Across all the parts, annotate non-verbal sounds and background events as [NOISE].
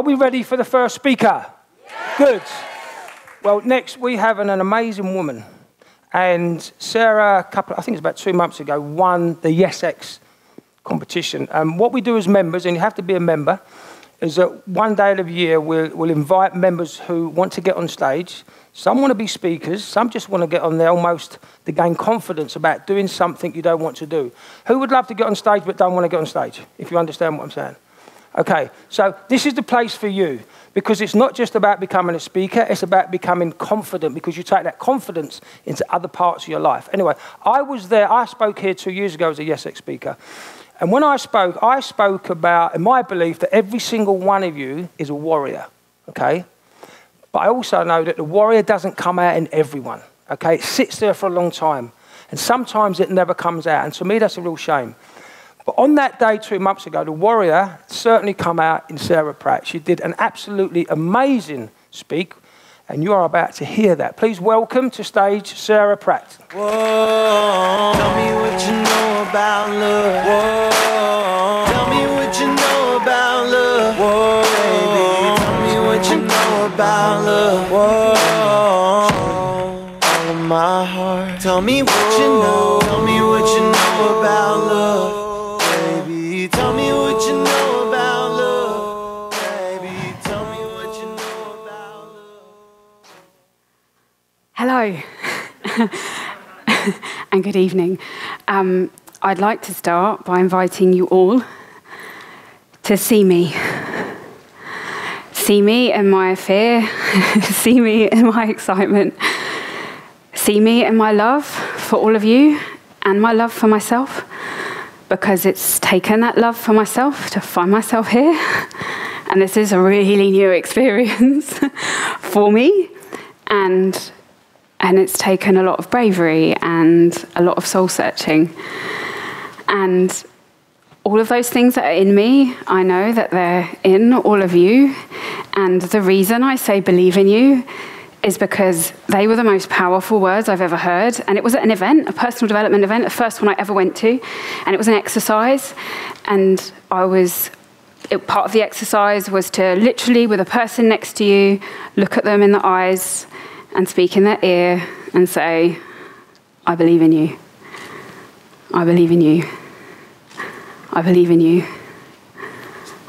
Are we ready for the first speaker? Good. Well, next we have an, an amazing woman. And Sarah, couple, I think it's about two months ago, won the YesX competition. And what we do as members, and you have to be a member, is that one day of the year we'll, we'll invite members who want to get on stage. Some want to be speakers, some just want to get on there almost to gain confidence about doing something you don't want to do. Who would love to get on stage but don't want to get on stage, if you understand what I'm saying? Okay, so this is the place for you because it's not just about becoming a speaker, it's about becoming confident because you take that confidence into other parts of your life. Anyway, I was there, I spoke here two years ago as a YesX speaker. And when I spoke, I spoke about, in my belief, that every single one of you is a warrior, okay? But I also know that the warrior doesn't come out in everyone, okay? It sits there for a long time. And sometimes it never comes out. And to me, that's a real shame. But on that day two months ago, the warrior certainly come out in Sarah Pratt. She did an absolutely amazing speak, and you are about to hear that. Please welcome to stage Sarah Pratt. Whoa, tell me what you know about love. Whoa, tell me what you know about love. Whoa, baby, tell me what you know about love. Whoa, all of my heart. Tell me what you know. Tell me what you know about love, Hello and good evening. Um, I'd like to start by inviting you all to see me. See me in my fear, [LAUGHS] see me in my excitement, see me in my love for all of you and my love for myself, because it's taken that love for myself to find myself here. And this is a really new [LAUGHS] experience for me. And and it's taken a lot of bravery and a lot of soul searching. And all of those things that are in me, I know that they're in all of you. And the reason I say believe in you is because they were the most powerful words I've ever heard. And it was at an event, a personal development event, the first one I ever went to. And it was an exercise. And I was, it, part of the exercise was to literally, with a person next to you, look at them in the eyes and speak in their ear and say, I believe in you. I believe in you. I believe in you.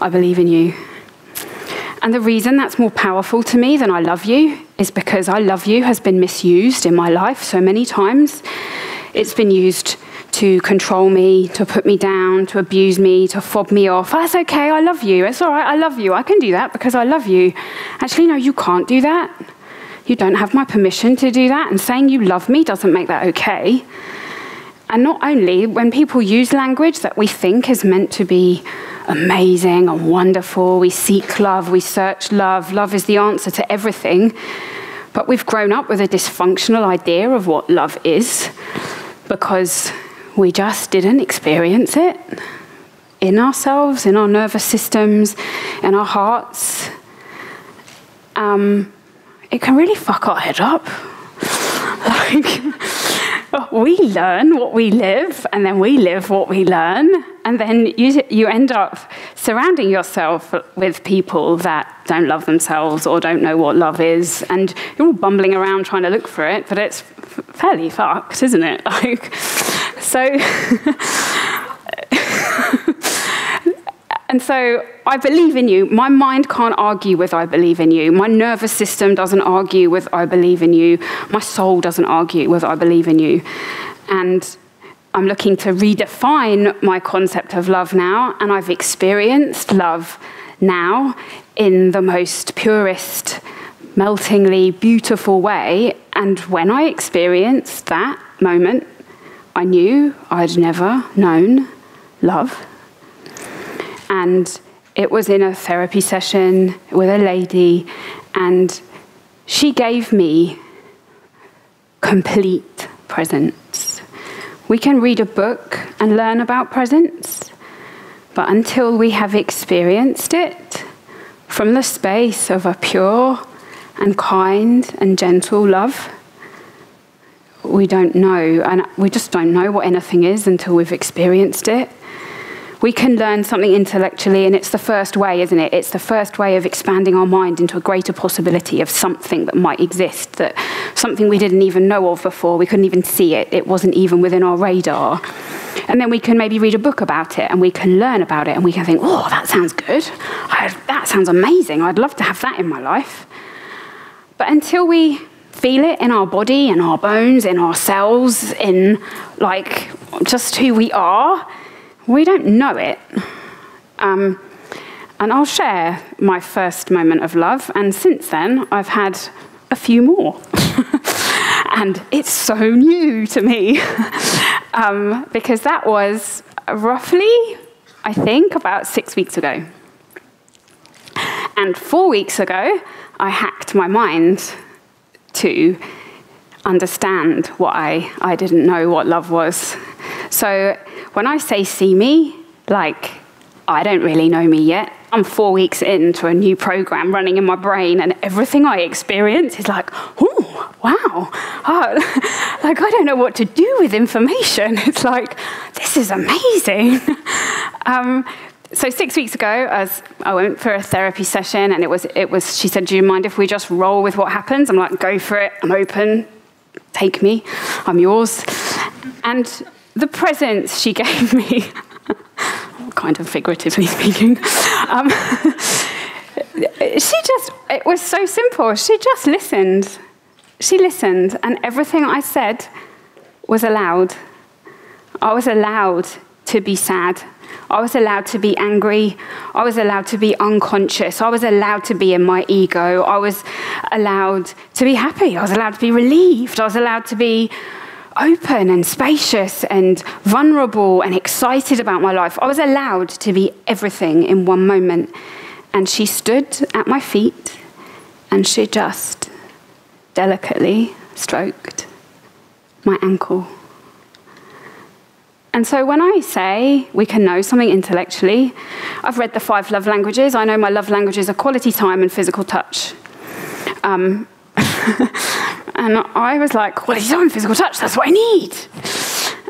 I believe in you. And the reason that's more powerful to me than I love you is because I love you has been misused in my life so many times. It's been used to control me, to put me down, to abuse me, to fob me off. That's okay, I love you. It's all right, I love you. I can do that because I love you. Actually, no, you can't do that. You don't have my permission to do that, and saying you love me doesn't make that okay. And not only when people use language that we think is meant to be amazing and wonderful, we seek love, we search love, love is the answer to everything, but we've grown up with a dysfunctional idea of what love is because we just didn't experience it in ourselves, in our nervous systems, in our hearts. Um, it can really fuck our head up. like, [LAUGHS] we learn what we live, and then we live what we learn, and then you, you end up surrounding yourself with people that don't love themselves or don't know what love is, and you're all bumbling around trying to look for it, but it's fairly fucked, isn't it? [LAUGHS] Like, so. [LAUGHS] And so I believe in you. My mind can't argue with I believe in you. My nervous system doesn't argue with I believe in you. My soul doesn't argue with I believe in you. And I'm looking to redefine my concept of love now, and I've experienced love now in the most purest, meltingly beautiful way. And when I experienced that moment, I knew I'd never known love. And it was in a therapy session with a lady, and she gave me complete presence. We can read a book and learn about presence, but until we have experienced it from the space of a pure and kind and gentle love, we don't know. And we just don't know what anything is until we've experienced it. We can learn something intellectually, and it's the first way, isn't it? It's the first way of expanding our mind into a greater possibility of something that might exist, that something we didn't even know of before. We couldn't even see it. It wasn't even within our radar. And then we can maybe read a book about it and we can learn about it and we can think, oh, that sounds good. I, that sounds amazing. I'd love to have that in my life. But until we feel it in our body, in our bones, in our cells, in like just who we are, we don't know it. Um, and I'll share my first moment of love, and since then, I've had a few more. [LAUGHS] and it's so new to me [LAUGHS] um, because that was roughly, I think, about six weeks ago. And four weeks ago, I hacked my mind to understand what I, I didn't know what love was. So when I say see me, like, I don't really know me yet. I'm four weeks into a new program running in my brain, and everything I experience is like, oh, wow. Oh, [LAUGHS] like, I don't know what to do with information. [LAUGHS] It's like, this is amazing. [LAUGHS] um, so six weeks ago, as I went for a therapy session, and it was, it was, she said, do you mind if we just roll with what happens? I'm like, go for it. I'm open. Take me. I'm yours. And the presents she [LAUGHS] gave me, kind of figuratively speaking, um, she just, it was so simple. She just listened. She listened, and everything I said was allowed. I was allowed to be sad. I was allowed to be angry. I was allowed to be unconscious. I was allowed to be in my ego. I was allowed to be happy. I was allowed to be relieved. I was allowed to be open and spacious and vulnerable and excited about my life. I was allowed to be everything in one moment. And she stood at my feet and she just delicately stroked my ankle. And so when I say we can know something intellectually, I've read the five love languages. I know my love languages are quality time and physical touch. Um, [LAUGHS] and I was like, quality time physical touch, that's what I need.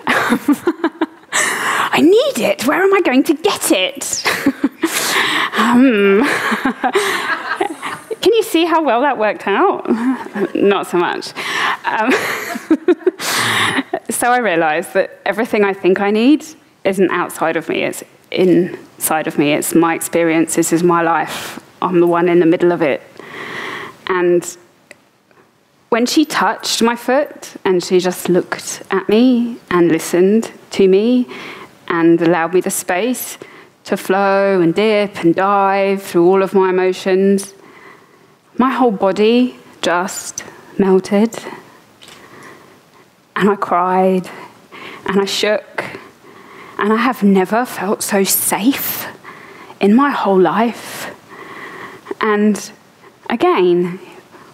[LAUGHS] I need it. Where am I going to get it? [LAUGHS] um, can you see how well that worked out? [LAUGHS] Not so much. Um, [LAUGHS] so I realized that everything I think I need isn't outside of me, it's inside of me. It's my experience, this is my life. I'm the one in the middle of it. And when she touched my foot and she just looked at me and listened to me and allowed me the space to flow and dip and dive through all of my emotions, my whole body just melted and I cried and I shook. And I have never felt so safe in my whole life. And again,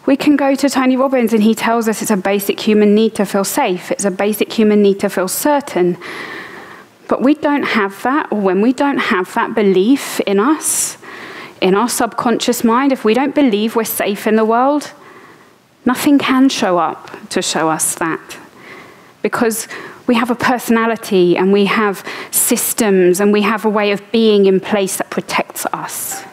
we can go to Tony Robbins and he tells us it's a basic human need to feel safe, it's a basic human need to feel certain. But we don't have that, or when we don't have that belief in us, in our subconscious mind, if we don't believe we're safe in the world, nothing can show up to show us that because we have a personality and we have systems and we have a way of being in place that protects us.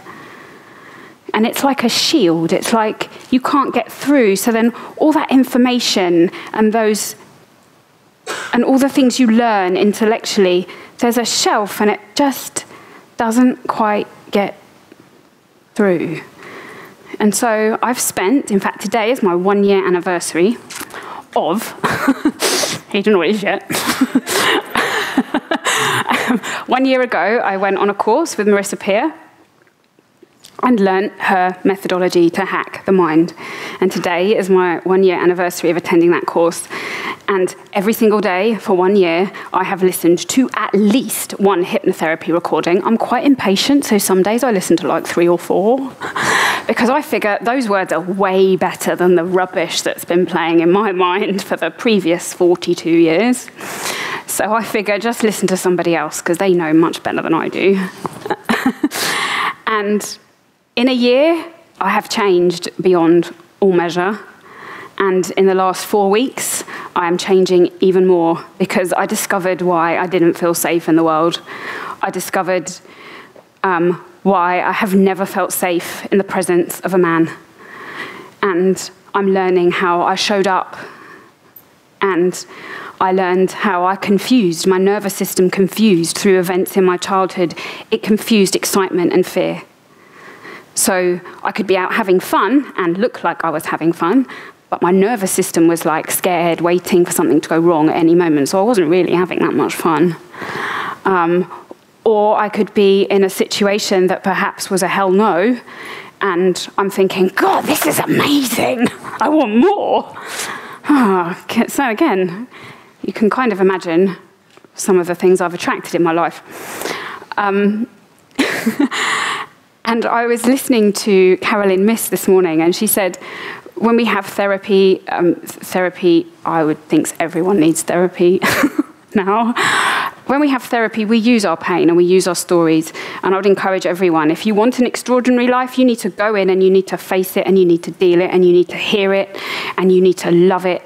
And it's like a shield. It's like you can't get through. So then all that information and those and all the things you learn intellectually, there's a shelf and it just doesn't quite get through. And so I've spent, in fact, today is my one year anniversary of [LAUGHS] He didn't know it yet. [LAUGHS] One year ago, I went on a course with Marissa Peer and learnt her methodology to hack the mind. And today is my one year anniversary of attending that course. And every single day for one year, I have listened to at least one hypnotherapy recording. I'm quite impatient, so some days I listen to like three or four [LAUGHS] because I figure those words are way better than the rubbish that's been playing in my [LAUGHS] mind for the previous 42 years. So I figure just listen to somebody else because they know much better than I do. [LAUGHS] and in a year, I have changed beyond all measure. And in the last four weeks, I am changing even more because I discovered why I didn't feel safe in the world. I discovered um, why I have never felt safe in the presence of a man. And I'm learning how I showed up. And I learned how I confused, my nervous system confused through events in my childhood. It confused excitement and fear. So I could be out having fun and look like I was having fun, but my nervous system was like scared, waiting for something to go wrong at any moment. So I wasn't really having that much fun. Um, or I could be in a situation that perhaps was a hell no, and I'm thinking, God, this is amazing. I want more. Oh, so again, you can kind of imagine some of the things I've attracted in my life. Um, [LAUGHS] And I was listening to Caroline Myss this morning, and she said, when we have therapy, um, therapy, I would think everyone needs therapy [LAUGHS] now. When we have therapy, we use our pain and we use our stories. And I would encourage everyone if you want an extraordinary life, you need to go in and you need to face it and you need to deal it and you need to hear it and you need to love it.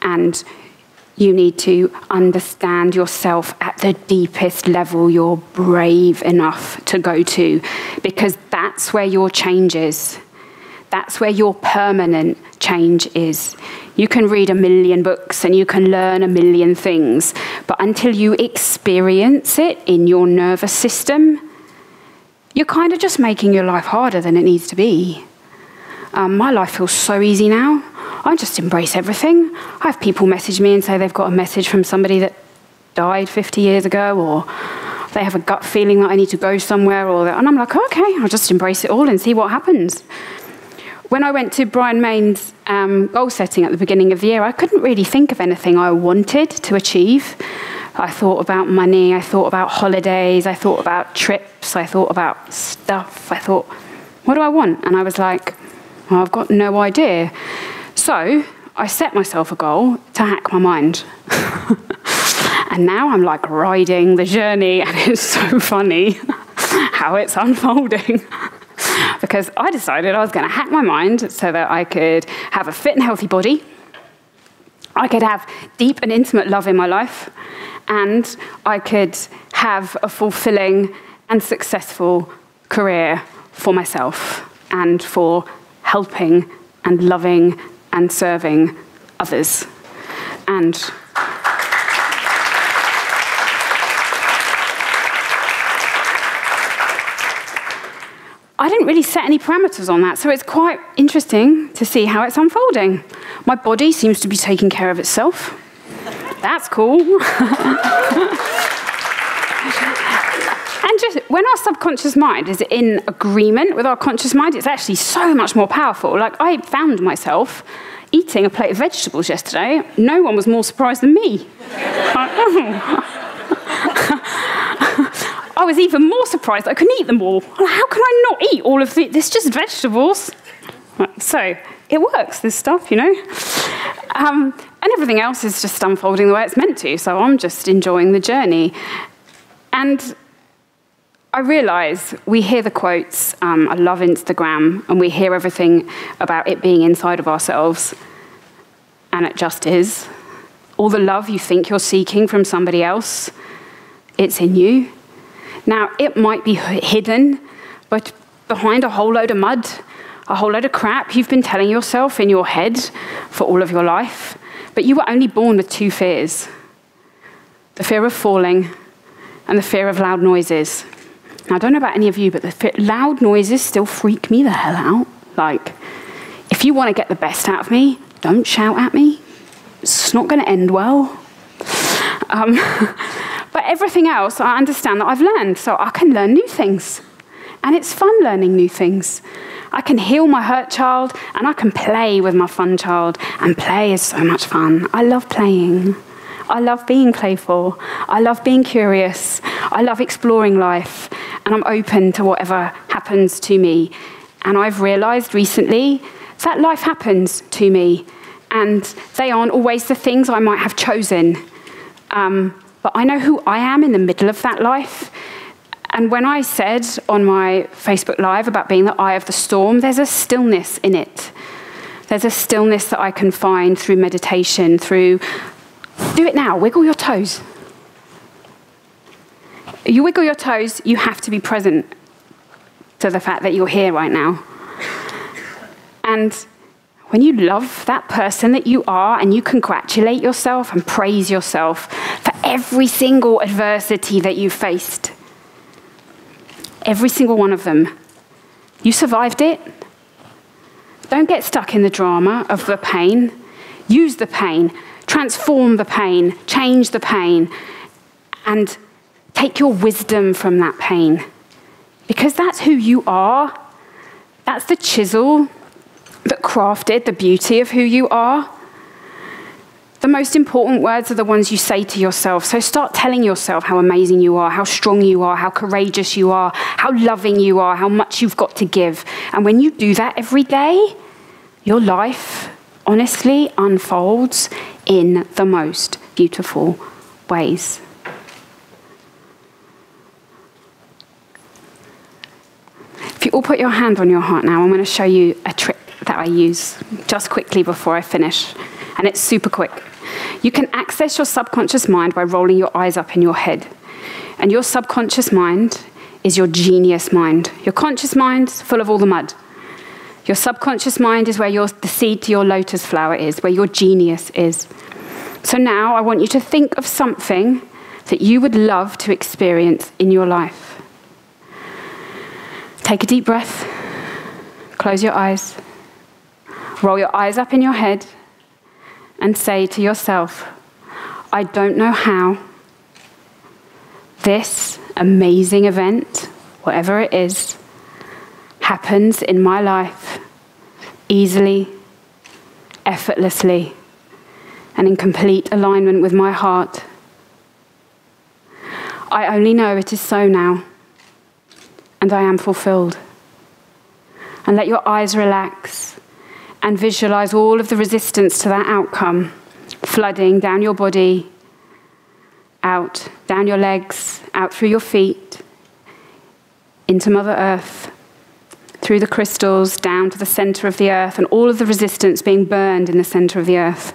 And you need to understand yourself at the deepest level you're brave enough to go to, because that's where your change is. That's where your permanent change is. You can read a million books and you can learn a million things, but until you experience it in your nervous system, you're kind of just making your life harder than it needs to be. Um, my life feels so easy now. I just embrace everything. I have people message me and say they've got a message from somebody that died 50 years ago, or they have a gut feeling that I need to go somewhere, or and I'm like, okay, I'll just embrace it all and see what happens. When I went to Brian Mayne's um, goal setting at the beginning of the year, I couldn't really think of anything I wanted to achieve. I thought about money, I thought about holidays, I thought about trips, I thought about stuff. I thought, what do I want? And I was like, well, I've got no idea. So I set myself a goal to hack my mind. [LAUGHS] and now I'm like riding the journey, and it's so funny [LAUGHS] how it's unfolding. [LAUGHS] because I decided I was going to hack my mind so that I could have a fit and healthy body, I could have deep and intimate love in my life, and I could have a fulfilling and successful career for myself and for helping and loving and serving others. And I didn't really set any parameters on that, so it's quite interesting to see how it's unfolding. My body seems to be taking care of itself. That's cool. [LAUGHS] And just when our subconscious mind is in agreement with our conscious mind, it's actually so much more powerful. Like I found myself eating a plate of vegetables yesterday. No one was more surprised than me. [LAUGHS] Oh. I was even more surprised I couldn't eat them all. How can I not eat all of the, this? Just vegetables. So it works, this stuff, you know. Um, and everything else is just unfolding the way it's meant to. So I'm just enjoying the journey. And I realise we hear the quotes, um, I love Instagram, and we hear everything about it being inside of ourselves, and it just is. All the love you think you're seeking from somebody else, it's in you. Now, it might be hidden, but behind a whole load of mud, a whole load of crap you've been telling yourself in your head for all of your life. But you were only born with two fears the fear of falling and the fear of loud noises. Now, I don't know about any of you, but the loud noises still freak me the hell out. Like, if you want to get the best out of me, don't shout at me. It's not going to end well. Um, [LAUGHS] but everything else, I understand that I've learned, so I can learn new things. And it's fun learning new things. I can heal my hurt child and I can play with my fun child. And play is so much fun. I love playing. I love being playful. I love being curious. I love exploring life and I'm open to whatever happens to me. And I've realized recently that life happens to me, and they aren't always the things I might have chosen. Um, but I know who I am in the middle of that life. And when I said on my Facebook Live about being the eye of the storm, there's a stillness in it. There's a stillness that I can find through meditation, through. Do it now, wiggle your toes. You wiggle your toes, you have to be present to the fact that you're here right now. And when you love that person that you are and you congratulate yourself and praise yourself every single adversity that you faced, every single one of them, you survived it. Don't get stuck in the drama of the pain. Use the pain, transform the pain, change the pain, and take your wisdom from that pain. Because that's who you are. That's the chisel that crafted the beauty of who you are. The most important words are the ones you say to yourself. So start telling yourself how amazing you are, how strong you are, how courageous you are, how loving you are, how much you've got to give. And when you do that every day, your life honestly unfolds in the most beautiful ways. If you all put your hand on your heart now, I'm going to show you a trick that I use just quickly before I finish. And it's super quick. You can access your subconscious mind by rolling your eyes up in your head. And your subconscious mind is your genius mind. Your conscious mind is full of all the mud. Your subconscious mind is where your, the seed to your lotus flower is, where your genius is. So now I want you to think of something that you would love to experience in your life. Take a deep breath, close your eyes, roll your eyes up in your head, and say to yourself, I don't know how this amazing event, whatever it is, happens in my life easily, effortlessly, and in complete alignment with my heart. I only know it is so now, and I am fulfilled. And let your eyes relax and visualize all of the resistance to that outcome flooding down your body, out, down your legs, out through your feet, into Mother Earth, through the crystals, down to the center of the earth, and all of the resistance being burned in the center of the earth.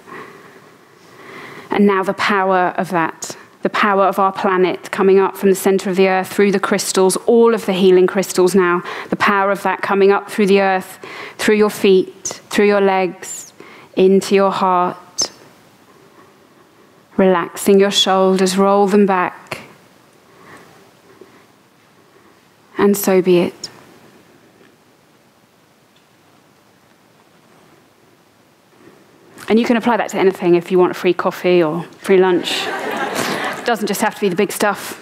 And now the power of that the power of our planet coming up from the center of the earth through the crystals, all of the healing crystals now, the power of that coming up through the earth, through your feet, through your legs, into your heart. Relaxing your shoulders, roll them back. And so be it. And you can apply that to anything if you want a free coffee or free lunch. Doesn't just have to be the big stuff.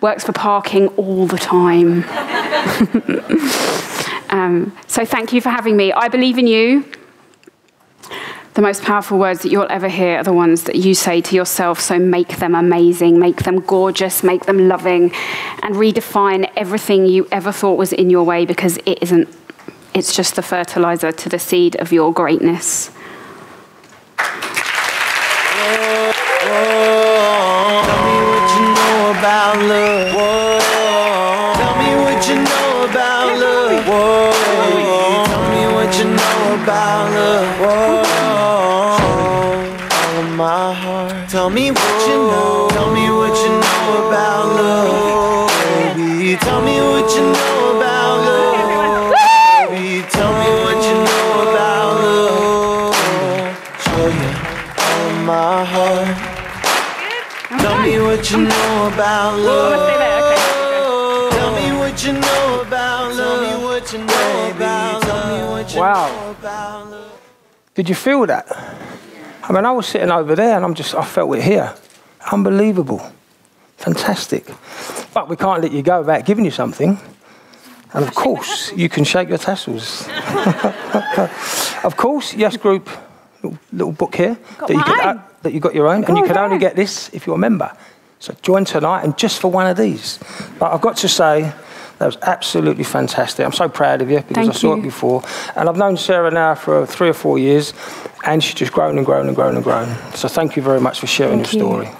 Works for parking all the time. [LAUGHS] um, so thank you for having me. I believe in you. The most powerful words that you'll ever hear are the ones that you say to yourself. So make them amazing, make them gorgeous, make them loving, and redefine everything you ever thought was in your way because it isn't. It's just the fertilizer to the seed of your greatness. About love. Whoa. Tell me what you know about love. Whoa. Tell me what you know about love. Whoa. All of my heart. Tell me what you know. Tell me what you know about love. Baby, tell me what you know you know about love. Tell me what you know about love. What you know about love. Wow. Did you feel that? I mean, I was sitting over there and I'm just, I felt it here. Unbelievable. Fantastic. But we can't let you go without giving you something. And of course, you can shake your tassels. [LAUGHS] of course, Yes Group, little, little book here that you, can, mine. uh, that you got your own, and you can only get this if you're a member. So join tonight and just for one of these. But I've got to say, that was absolutely fantastic. I'm so proud of you because Thank I saw you. it before. And I've known Sarah now for three or four years, and she's just grown and grown and grown and grown. So thank you very much for sharing Thank your you. story.